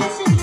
Listen.